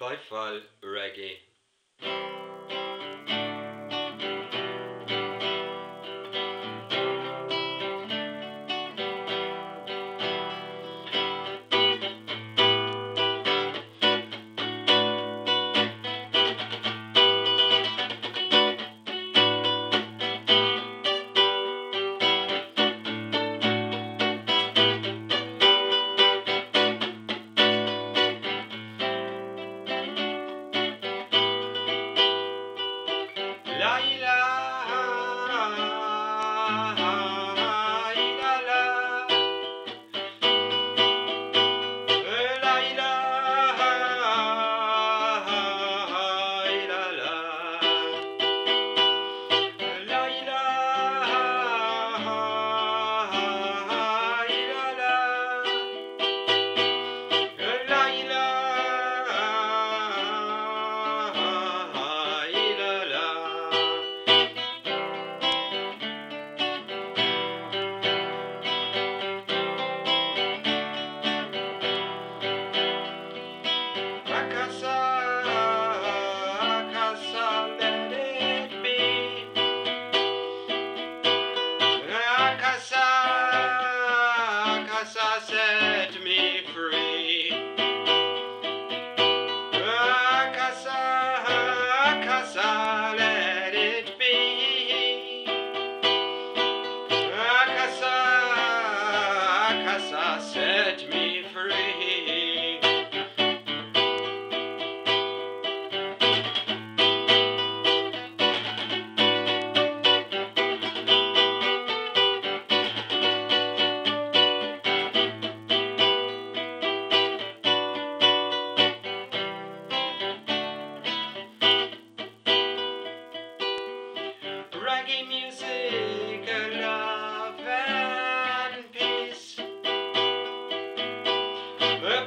Bayefall Reggae. 聊一聊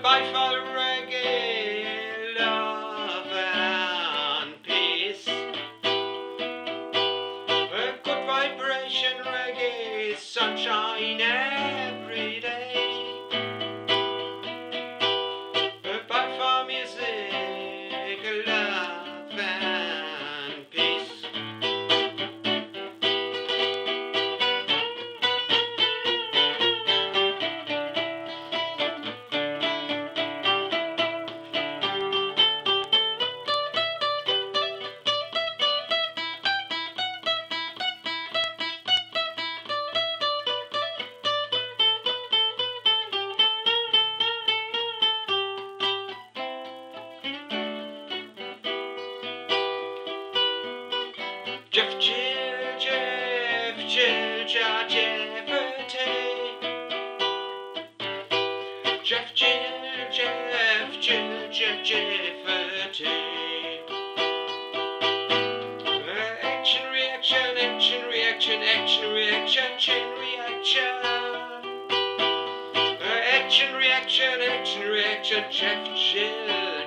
Goodbye, Father.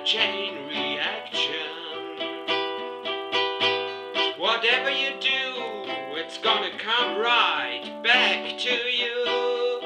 Chain reaction. Whatever you do, it's gonna come right back to you.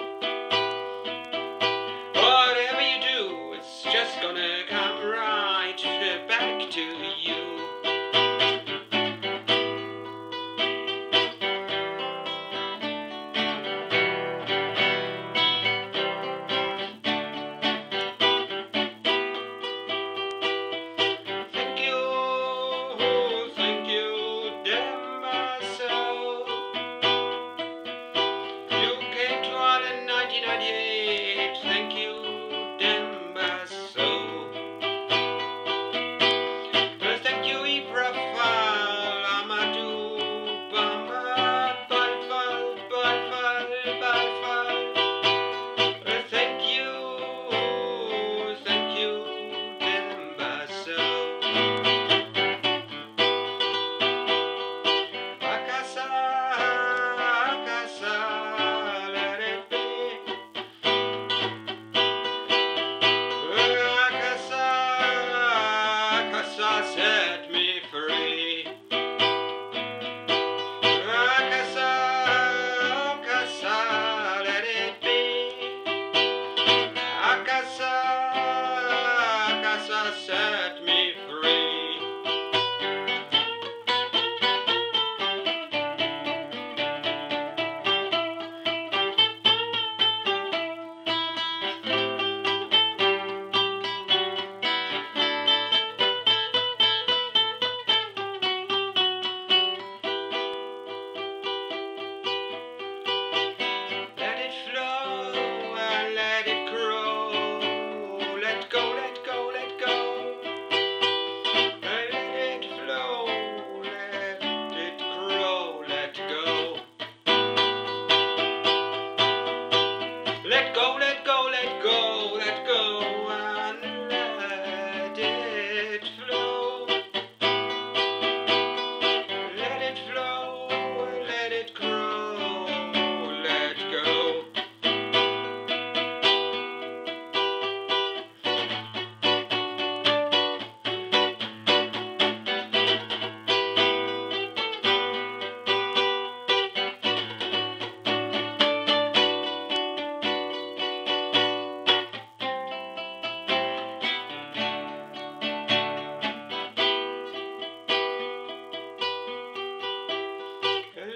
Let go, let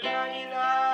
la la